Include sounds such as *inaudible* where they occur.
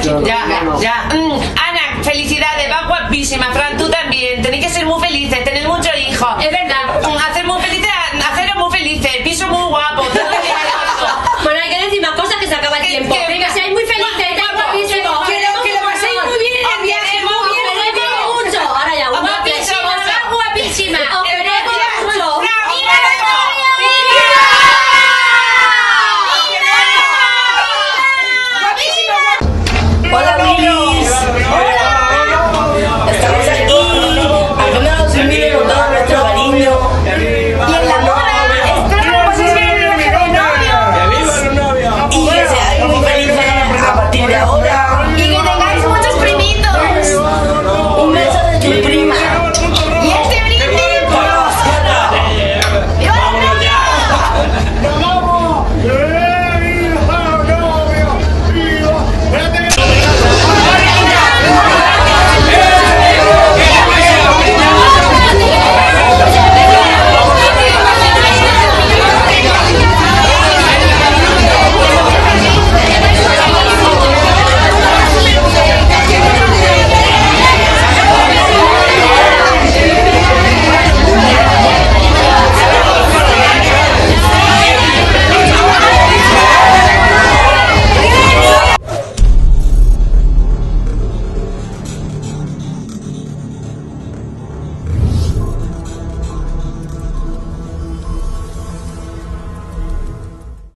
Ya, ya. Mm, Ana, felicidades, va guapísima. Fran, tú también. Tenéis que ser muy felices, tener muchos hijos. Es verdad. Mm, hacer muy felices, haceros muy felices. Piso muy guapo. *laughs* Bueno, hay que decir más cosas que se acaba el tiempo. Que, Venga, seáis muy felices. video.